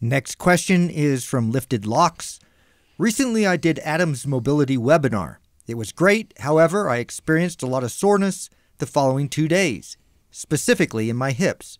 Next question is from Lifted Locks. Recently, I did Adam's mobility webinar. It was great. However, I experienced a lot of soreness the following two days, specifically in my hips.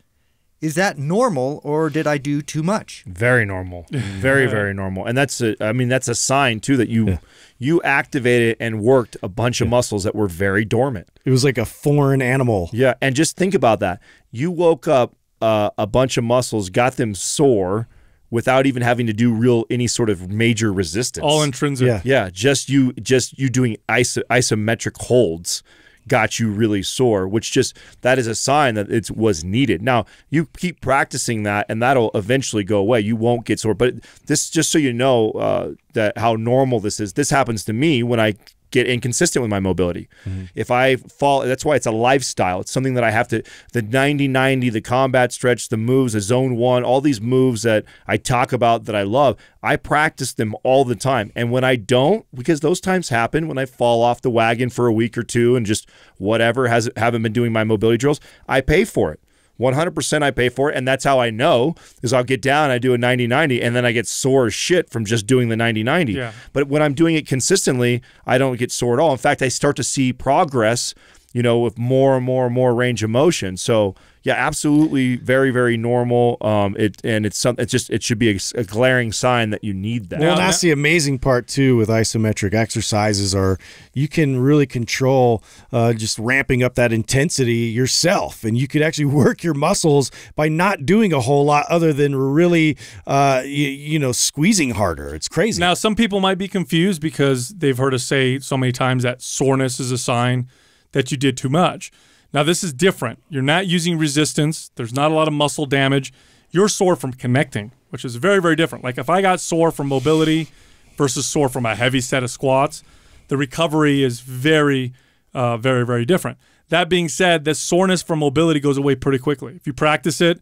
Is that normal or did I do too much? Very normal. Very, very normal. And that's a I mean, that's a sign too that you Yeah. you activated and worked a bunch of muscles that were very dormant. It was like a foreign animal. Yeah, and just think about that. You woke up uh, a bunch of muscles, got them sore without even having to do real any sort of major resistance. All intrinsic. Yeah. yeah, just you just you doing iso- isometric holds got you really sore, which just that is a sign that it was needed. Now you keep practicing that, and that'll eventually go away. You won't get sore, but this just so you know uh, that how normal this is. This happens to me when I get inconsistent with my mobility. Mm-hmm. If I fall, that's why it's a lifestyle. It's something that I have to, the 90 90, the combat stretch, the moves, the zone one, all these moves that I talk about that I love, I practice them all the time. And when I don't, because those times happen when I fall off the wagon for a week or two and just whatever, has haven't been doing my mobility drills, I pay for it. 100% I pay for it. And that's how I know is I'll get down, I do a 90 90, and then I get sore as shit from just doing the 90 90. Yeah. But when I'm doing it consistently, I don't get sore at all. In fact, I start to see progress, you know, with more and more and more range of motion. So, yeah, absolutely very, very normal. Um, it and it's something. It's just it should be a, a glaring sign that you need that. Well, Now- that's the amazing part too with isometric exercises are you can really control uh, just ramping up that intensity yourself, and you could actually work your muscles by not doing a whole lot other than really, uh, you, you know, squeezing harder. It's crazy. Now, some people might be confused because they've heard us say so many times that soreness is a sign that you did too much. Now, this is different. You're not using resistance, there's not a lot of muscle damage. You're sore from connecting, which is very, very different. Like if I got sore from mobility versus sore from a heavy set of squats, the recovery is very, uh, very, very different. That being said, the soreness from mobility goes away pretty quickly. If you practice it,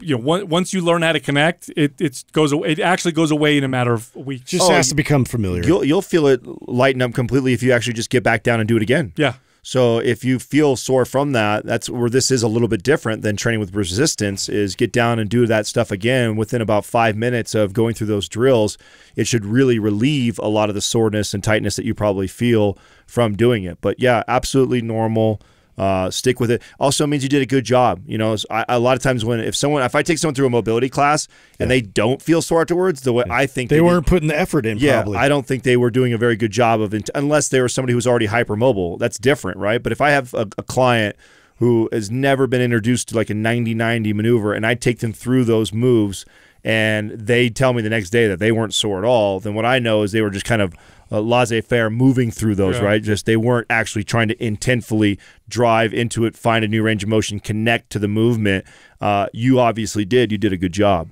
you know, once you learn how to connect, it it goes away. It actually goes away in a matter of weeks. just Oh, has to become familiar. You'll you'll feel it lighten up completely if you actually just get back down and do it again. yeah. So if you feel sore from that, that's where this is a little bit different than training with resistance is get down and do that stuff again within about 5 minutes of going through those drills. It should really relieve a lot of the soreness and tightness that you probably feel from doing it. But yeah, absolutely normal. Uh, stick with it. Also means you did a good job. You know, I, a lot of times when if someone if I take someone through a mobility class and they don't feel sore afterwards, the way I think they did- weren't putting the effort in. yeah, probably. I don't think they were doing a very good job of unless they were somebody who's already hypermobile. That's different, right? But if I have a, a client who has never been introduced to like a 90-90 maneuver and I take them through those moves and they tell me the next day that they weren't sore at all, then what I know is they were just kind of uh, laissez-faire moving through those, Yeah. right? Just they weren't actually trying to intentfully drive into it, find a new range of motion, connect to the movement. Uh, you obviously did. You did a good job.